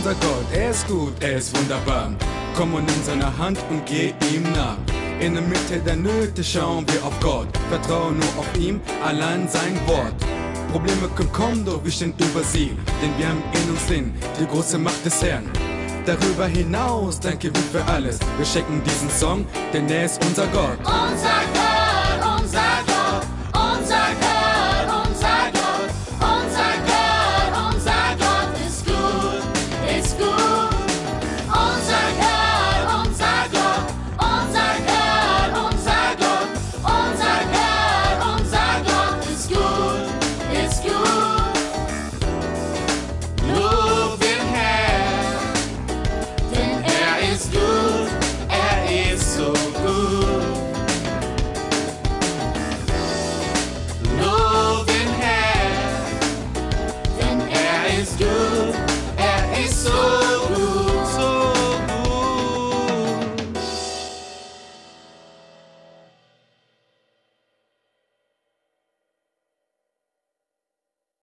unser Gott, er ist gut, er ist wunderbar. Komm und nimm seine Hand und geh ihm nach. In der Mitte der Nöte schauen wir auf Gott, vertrauen nur auf ihm, allein sein Wort. Probleme können kommen, doch wir stehen über sie, denn wir haben in uns den, die große Macht des Herrn. Darüber hinaus danke wir für alles. Wir schenken diesen Song, denn er ist unser Gott. Unser Cristo.